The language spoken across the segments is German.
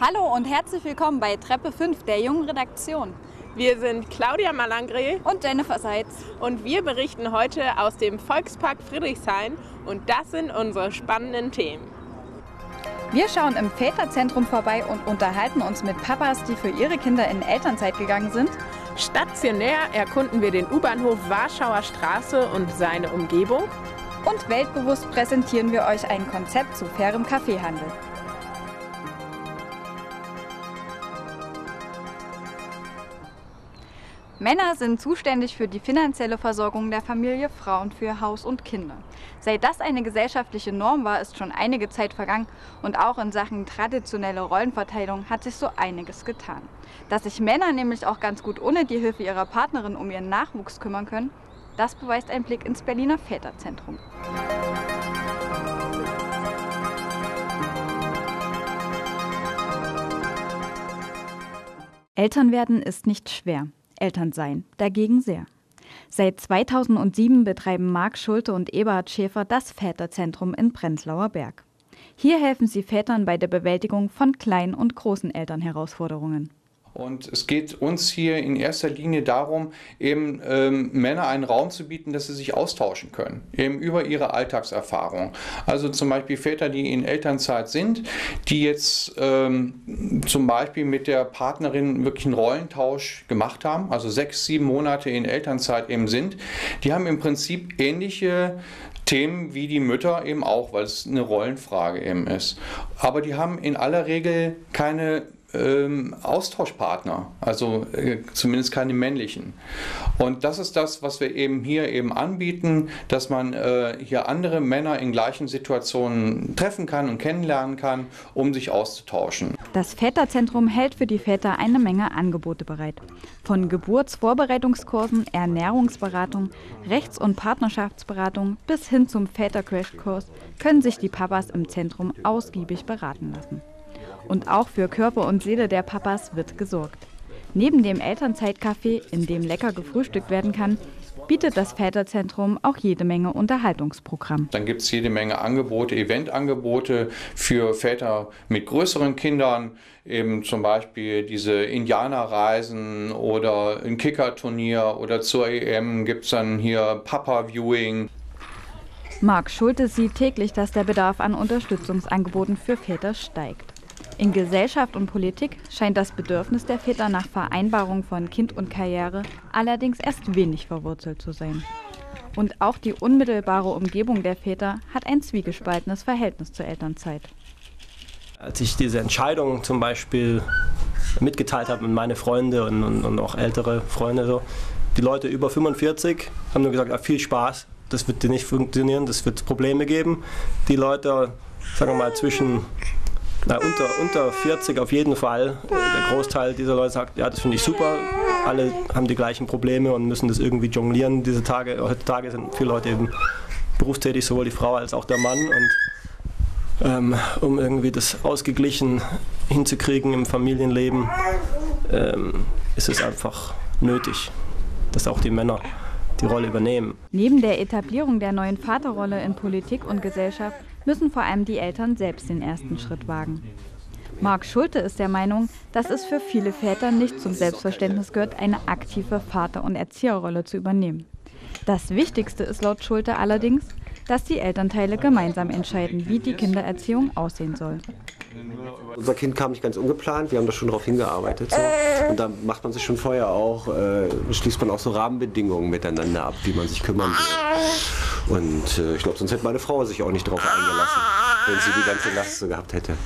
Hallo und herzlich willkommen bei Treppe 5 der jungen Redaktion. Wir sind Claudia Malangre und Jennifer Seitz und wir berichten heute aus dem Volkspark Friedrichshain und das sind unsere spannenden Themen. Wir schauen im Väterzentrum vorbei und unterhalten uns mit Papas, die für ihre Kinder in Elternzeit gegangen sind. Stationär erkunden wir den U-Bahnhof Warschauer Straße und seine Umgebung. Und weltbewusst präsentieren wir euch ein Konzept zu fairem Kaffeehandel. Männer sind zuständig für die finanzielle Versorgung der Familie, Frauen für Haus und Kinder. Seit das eine gesellschaftliche Norm war, ist schon einige Zeit vergangen und auch in Sachen traditionelle Rollenverteilung hat sich so einiges getan. Dass sich Männer nämlich auch ganz gut ohne die Hilfe ihrer Partnerin um ihren Nachwuchs kümmern können, das beweist ein Blick ins Berliner Väterzentrum. Eltern werden ist nicht schwer. Elternsein dagegen sehr. Seit 2007 betreiben Marc Schulte und Eberhard Schäfer das Väterzentrum in Prenzlauer Berg. Hier helfen sie Vätern bei der Bewältigung von kleinen und großen Elternherausforderungen. Und es geht uns hier in erster Linie darum, eben ähm, Männer einen Raum zu bieten, dass sie sich austauschen können, eben über ihre Alltagserfahrung. Also zum Beispiel Väter, die in Elternzeit sind, die jetzt ähm, zum Beispiel mit der Partnerin wirklich einen Rollentausch gemacht haben, also sechs, sieben Monate in Elternzeit eben sind, die haben im Prinzip ähnliche Themen wie die Mütter eben auch, weil es eine Rollenfrage eben ist. Aber die haben in aller Regel keine ähm, Austauschpartner, also äh, zumindest keine männlichen. Und das ist das, was wir eben hier eben anbieten, dass man äh, hier andere Männer in gleichen Situationen treffen kann und kennenlernen kann, um sich auszutauschen. Das Väterzentrum hält für die Väter eine Menge Angebote bereit. Von Geburtsvorbereitungskursen, Ernährungsberatung, Rechts- und Partnerschaftsberatung bis hin zum Vätercrashkurs können sich die Papas im Zentrum ausgiebig beraten lassen. Und auch für Körper und Seele der Papas wird gesorgt. Neben dem Elternzeitcafé, in dem lecker gefrühstückt werden kann, bietet das Väterzentrum auch jede Menge Unterhaltungsprogramm. Dann gibt es jede Menge Angebote, Eventangebote für Väter mit größeren Kindern, eben zum Beispiel diese Indianerreisen oder ein Kickerturnier oder zur EM gibt es dann hier Papa-Viewing. Marc Schulte sieht täglich, dass der Bedarf an Unterstützungsangeboten für Väter steigt. In Gesellschaft und Politik scheint das Bedürfnis der Väter nach Vereinbarung von Kind und Karriere allerdings erst wenig verwurzelt zu sein. Und auch die unmittelbare Umgebung der Väter hat ein zwiegespaltenes Verhältnis zur Elternzeit. Als ich diese Entscheidung zum Beispiel mitgeteilt habe mit meine Freunde und, und, und, auch ältere Freunde, so, die Leute über 45 haben nur gesagt, ah, viel Spaß, das wird dir nicht funktionieren, das wird Probleme geben. Die Leute, sagen wir mal, zwischen na, unter, unter 40 auf jeden Fall. Der Großteil dieser Leute sagt, ja, das finde ich super. Alle haben die gleichen Probleme und müssen das irgendwie jonglieren. Diese Tage, heutzutage sind viele Leute eben berufstätig, sowohl die Frau als auch der Mann. Und ähm, um irgendwie das ausgeglichen hinzukriegen im Familienleben, ähm, ist es einfach nötig, dass auch die Männer die Rolle übernehmen. Neben der Etablierung der neuen Vaterrolle in Politik und Gesellschaft müssen vor allem die Eltern selbst den ersten Schritt wagen. Marc Schulte ist der Meinung, dass es für viele Väter nicht zum Selbstverständnis gehört, eine aktive Vater- und Erzieherrolle zu übernehmen. Das Wichtigste ist laut Schulte allerdings, dass die Elternteile gemeinsam entscheiden, wie die Kindererziehung aussehen soll. Unser Kind kam nicht ganz ungeplant, wir haben da schon darauf hingearbeitet. So. Und da macht man sich schon vorher auch, äh, schließt man auch so Rahmenbedingungen miteinander ab, wie man sich kümmern will. Und äh, ich glaube, sonst hätte meine Frau sich auch nicht darauf eingelassen, wenn sie die ganze Last so gehabt hätte.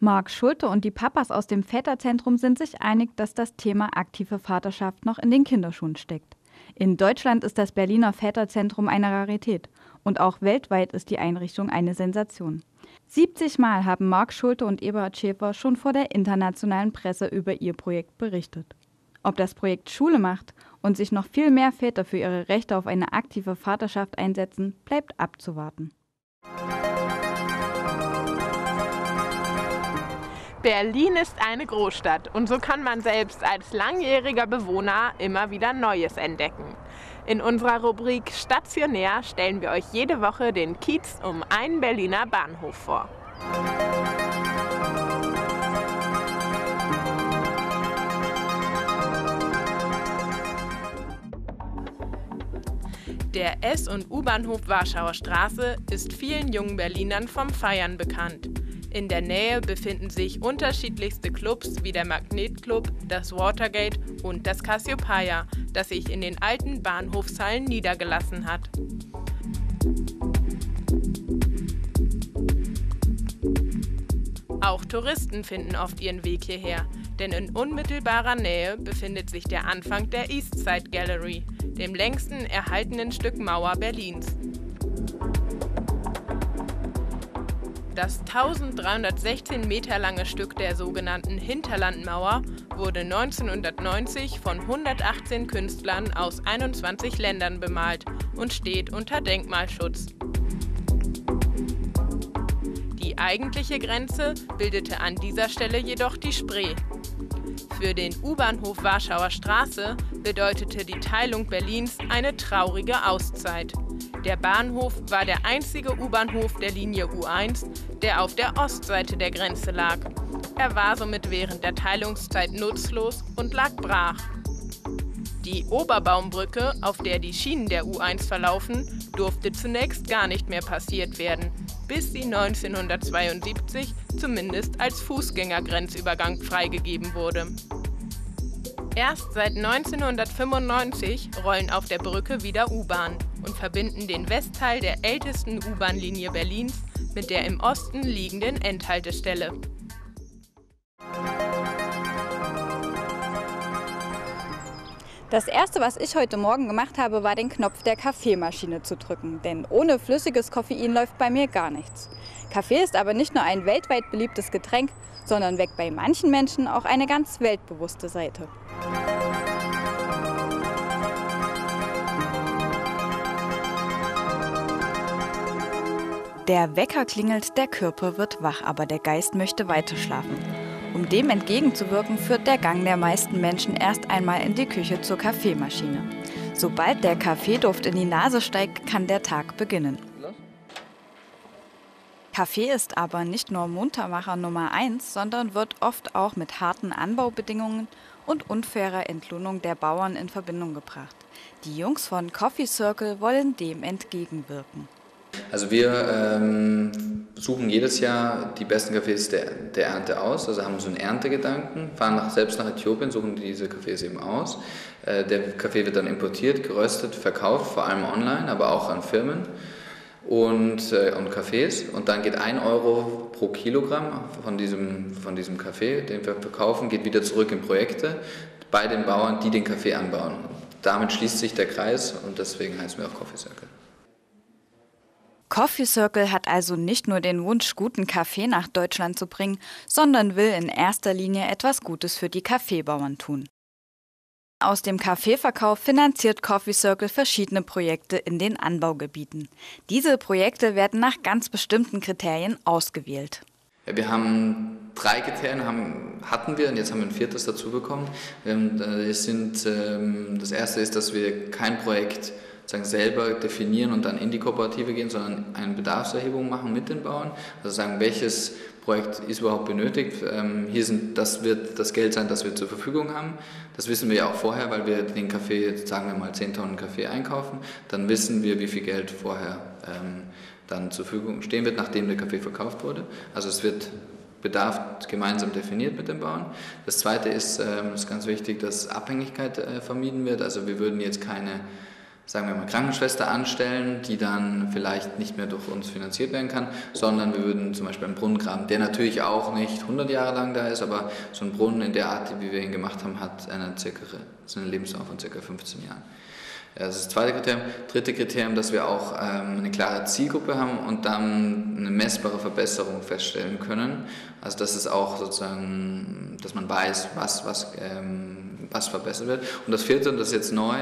Marc Schulte und die Papas aus dem Väterzentrum sind sich einig, dass das Thema aktive Vaterschaft noch in den Kinderschuhen steckt. In Deutschland ist das Berliner Väterzentrum eine Rarität und auch weltweit ist die Einrichtung eine Sensation. 70 Mal haben Marc Schulte und Eberhard Schäfer schon vor der internationalen Presse über ihr Projekt berichtet. Ob das Projekt Schule macht und sich noch viel mehr Väter für ihre Rechte auf eine aktive Vaterschaft einsetzen, bleibt abzuwarten. Berlin ist eine Großstadt und so kann man selbst als langjähriger Bewohner immer wieder Neues entdecken. In unserer Rubrik Stationär stellen wir euch jede Woche den Kiez um einen Berliner Bahnhof vor. Der S- und U-Bahnhof Warschauer Straße ist vielen jungen Berlinern vom Feiern bekannt. In der Nähe befinden sich unterschiedlichste Clubs wie der Magnetclub, das Watergate und das Cassiopeia, das sich in den alten Bahnhofshallen niedergelassen hat. Auch Touristen finden oft ihren Weg hierher, denn in unmittelbarer Nähe befindet sich der Anfang der Eastside Gallery, dem längsten erhaltenen Stück Mauer Berlins. Das 1316 Meter lange Stück der sogenannten Hinterlandmauer wurde 1990 von 118 Künstlern aus 21 Ländern bemalt und steht unter Denkmalschutz. Die eigentliche Grenze bildete an dieser Stelle jedoch die Spree. Für den U-Bahnhof Warschauer Straße bedeutete die Teilung Berlins eine traurige Auszeit. Der Bahnhof war der einzige U-Bahnhof der Linie U1, der auf der Ostseite der Grenze lag. Er war somit während der Teilungszeit nutzlos und lag brach. Die Oberbaumbrücke, auf der die Schienen der U1 verlaufen, durfte zunächst gar nicht mehr passiert werden, bis sie 1972 zumindest als Fußgängergrenzübergang freigegeben wurde. Erst seit 1995 rollen auf der Brücke wieder U-Bahn und verbinden den Westteil der ältesten U-Bahn-Linie Berlins mit der im Osten liegenden Endhaltestelle. Das erste, was ich heute Morgen gemacht habe, war den Knopf der Kaffeemaschine zu drücken. Denn ohne flüssiges Koffein läuft bei mir gar nichts. Kaffee ist aber nicht nur ein weltweit beliebtes Getränk, sondern weckt bei manchen Menschen auch eine ganz weltbewusste Seite. Der Wecker klingelt, der Körper wird wach, aber der Geist möchte weiter schlafen. Um dem entgegenzuwirken, führt der Gang der meisten Menschen erst einmal in die Küche zur Kaffeemaschine. Sobald der Kaffeeduft in die Nase steigt, kann der Tag beginnen. Kaffee ist aber nicht nur Muntermacher Nummer 1, sondern wird oft auch mit harten Anbaubedingungen und unfairer Entlohnung der Bauern in Verbindung gebracht. Die Jungs von Coffee Circle wollen dem entgegenwirken. Also wir ähm, suchen jedes Jahr die besten Cafés der, der, Ernte aus, also haben so einen Erntegedanken, fahren nach, selbst nach Äthiopien, suchen diese Cafés eben aus. Äh, der Kaffee wird dann importiert, geröstet, verkauft, vor allem online, aber auch an Firmen und, äh, und Cafés. Und dann geht ein Euro pro Kilogramm von diesem, von diesem Kaffee, den wir verkaufen, geht wieder zurück in Projekte bei den Bauern, die den Kaffee anbauen. Damit schließt sich der Kreis und deswegen heißen wir auch Coffee Circle. Coffee Circle hat also nicht nur den Wunsch, guten Kaffee nach Deutschland zu bringen, sondern will in erster Linie etwas Gutes für die Kaffeebauern tun. Aus dem Kaffeeverkauf finanziert Coffee Circle verschiedene Projekte in den Anbaugebieten. Diese Projekte werden nach ganz bestimmten Kriterien ausgewählt. Ja, wir haben drei Kriterien haben, hatten wir und jetzt haben wir ein viertes dazu bekommen. Äh, sind, ähm, das erste ist, dass wir kein Projekt sagen, selber definieren und dann in die Kooperative gehen, sondern eine Bedarfserhebung machen mit den Bauern. Also sagen, welches Projekt ist überhaupt benötigt. Ähm, hier sind, das wird das Geld sein, das wir zur Verfügung haben. Das wissen wir ja auch vorher, weil wir den Kaffee, sagen wir mal 10 Tonnen Kaffee einkaufen. Dann wissen wir, wie viel Geld vorher ähm, dann zur Verfügung stehen wird, nachdem der Kaffee verkauft wurde. Also es wird Bedarf gemeinsam definiert mit den Bauern. Das Zweite ist, ähm, ist ganz wichtig, dass Abhängigkeit äh, vermieden wird. Also wir würden jetzt keine sagen wir mal, Krankenschwester anstellen, die dann vielleicht nicht mehr durch uns finanziert werden kann, sondern wir würden zum Beispiel einen Brunnen graben, der natürlich auch nicht 100 Jahre lang da ist, aber so ein Brunnen in der Art, wie wir ihn gemacht haben, hat eine, circa, eine Lebensdauer von ca. 15 Jahren. Das ist das zweite Kriterium. Dritte Kriterium, dass wir auch ähm, eine klare Zielgruppe haben und dann eine messbare Verbesserung feststellen können. Also das ist auch sozusagen, dass man weiß, was, was ähm, was verbessert wird. Und das vierte, und das ist jetzt neu,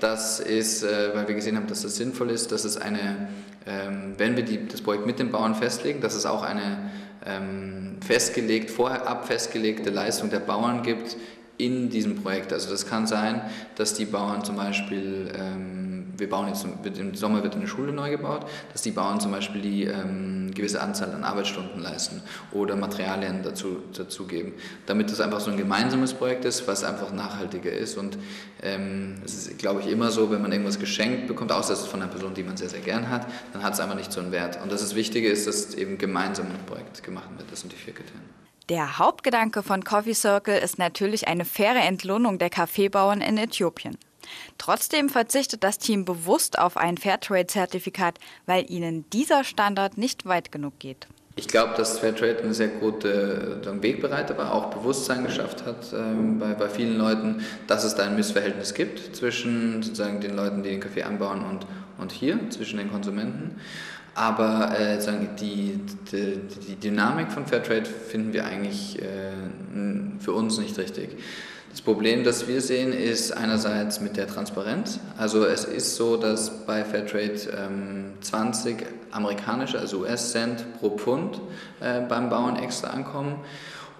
das ist, äh, weil wir gesehen haben, dass das sinnvoll ist, dass es eine, ähm, wenn wir die, das Projekt mit den Bauern festlegen, dass es auch eine ähm, festgelegt, vorher ab festgelegte Leistung der Bauern gibt in diesem Projekt. Also das kann sein, dass die Bauern zum Beispiel ähm, wir bauen jetzt, im Sommer wird eine Schule neu gebaut, dass die Bauern zum Beispiel die ähm, gewisse Anzahl an Arbeitsstunden leisten oder Materialien dazu, dazu geben, damit das einfach so ein gemeinsames Projekt ist, was einfach nachhaltiger ist und ähm, es ist, glaube ich, immer so, wenn man irgendwas geschenkt bekommt, außer es ist von einer Person, die man sehr, sehr gern hat, dann hat es einfach nicht so einen Wert. Und das ist Wichtige ist, dass eben gemeinsam ein Projekt gemacht wird. Das sind die vier Kriterien. Der Hauptgedanke von Coffee Circle ist natürlich eine faire Entlohnung der Kaffeebauern in Äthiopien. Trotzdem verzichtet das Team bewusst auf ein Fairtrade-Zertifikat, weil ihnen dieser Standard nicht weit genug geht. Ich glaube, dass Fairtrade eine sehr gute äh, Wegbereiter war, auch Bewusstsein geschafft hat ähm, bei, bei vielen Leuten, dass es da ein Missverhältnis gibt zwischen sozusagen den Leuten, die den Kaffee anbauen und, und hier, zwischen den Konsumenten. Aber äh, die, die, die, Dynamik von Fairtrade finden wir eigentlich äh, für uns nicht richtig. Das Problem, das wir sehen, ist einerseits mit der Transparenz. Also es ist so, dass bei Fairtrade ähm, 20 amerikanische, also US-Cent pro Pfund äh, beim Bauern extra ankommen.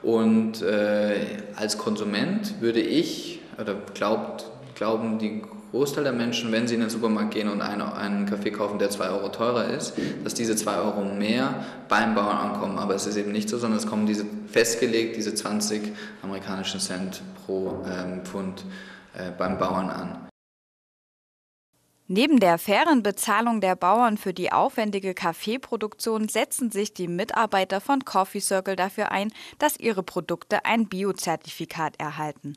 Und äh, als Konsument würde ich, oder glaubt, glauben die Großteil der Menschen, wenn sie in den Supermarkt gehen und einen, einen Kaffee kaufen, der 2 Euro teurer ist, dass diese 2 Euro mehr beim Bauern ankommen. Aber es ist eben nicht so, sondern es kommen diese festgelegt, diese 20 amerikanischen Cent pro ähm, Pfund äh, beim Bauern an. Neben der fairen Bezahlung der Bauern für die aufwendige Kaffeeproduktion setzen sich die Mitarbeiter von Coffee Circle dafür ein, dass ihre Produkte ein Biozertifikat erhalten.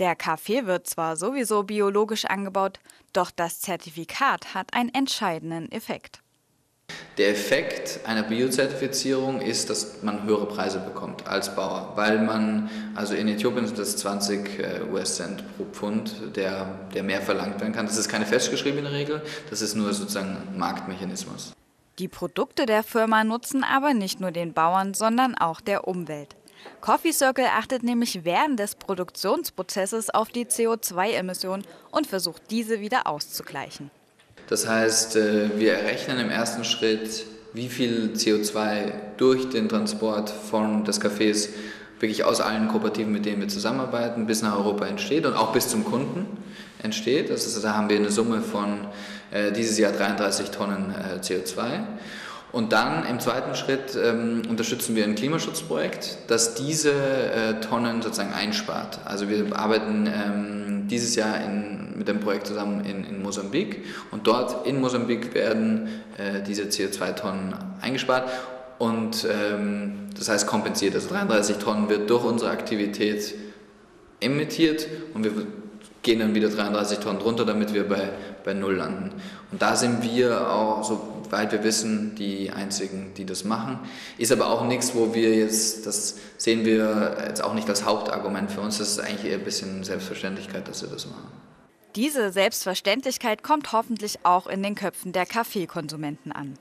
Der Kaffee wird zwar sowieso biologisch angebaut, doch das Zertifikat hat einen entscheidenden Effekt. Der Effekt einer Biozertifizierung ist, dass man höhere Preise bekommt als Bauer, weil man, also in Äthiopien sind das 20 äh, US-Cent pro Pfund, der, der mehr verlangt werden kann. Das ist keine festgeschriebene Regel, das ist nur sozusagen ein Marktmechanismus. Die Produkte der Firma nutzen aber nicht nur den Bauern, sondern auch der Umwelt. Coffee Circle achtet nämlich während des Produktionsprozesses auf die CO2-Emissionen und versucht diese wieder auszugleichen. Das heißt, äh, wir errechnen im ersten Schritt, wie viel CO2 durch den Transport von des Kaffees wirklich aus allen Kooperativen, mit denen wir zusammenarbeiten, bis nach Europa entsteht und auch bis zum Kunden entsteht. Das ist, da haben wir eine Summe von äh, dieses Jahr 33 Tonnen äh, CO2. Und dann im zweiten Schritt ähm, unterstützen wir ein Klimaschutzprojekt, das diese äh, Tonnen sozusagen einspart. Also wir arbeiten ähm, dieses Jahr in, mit dem Projekt zusammen in, in, Mosambik und dort in Mosambik werden äh, diese CO2-Tonnen eingespart und ähm, das heißt kompensiert. Also 33 Tonnen wird durch unsere Aktivität emittiert und wir gehen dann wieder 33 Tonnen drunter, damit wir bei, bei Null landen. Und da sind wir auch, soweit wir wissen, die Einzigen, die das machen. Ist aber auch nichts, wo wir jetzt, das sehen wir jetzt auch nicht als Hauptargument für uns, das ist eigentlich eher ein bisschen Selbstverständlichkeit, dass wir das machen. Diese Selbstverständlichkeit kommt hoffentlich auch in den Köpfen der Kaffeekonsumenten an.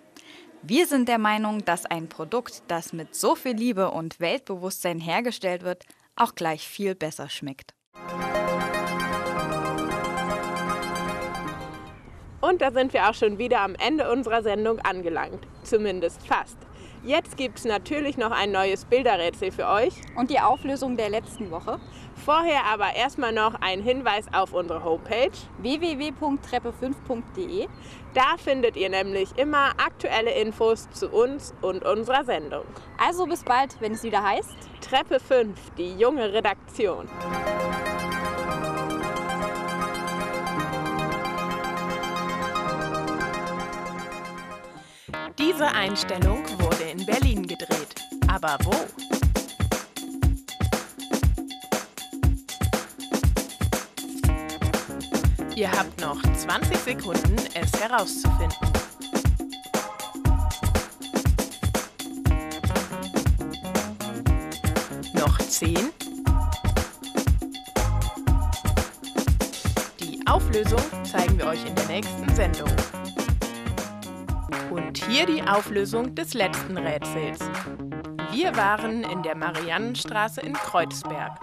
Wir sind der Meinung, dass ein Produkt, das mit so viel Liebe und Weltbewusstsein hergestellt wird, auch gleich viel besser schmeckt. Und da sind wir auch schon wieder am Ende unserer Sendung angelangt. Zumindest fast. Jetzt gibt es natürlich noch ein neues Bilderrätsel für euch. Und die Auflösung der letzten Woche. Vorher aber erstmal noch ein Hinweis auf unsere Homepage www.treppe5.de. Da findet ihr nämlich immer aktuelle Infos zu uns und unserer Sendung. Also bis bald, wenn es wieder heißt Treppe 5, die junge Redaktion. Diese Einstellung wurde in Berlin gedreht. Aber wo? Ihr habt noch 20 Sekunden, es herauszufinden. Noch 10. Die Auflösung zeigen wir euch in der nächsten Sendung. Und hier die Auflösung des letzten Rätsels. Wir waren in der Mariannenstraße in Kreuzberg.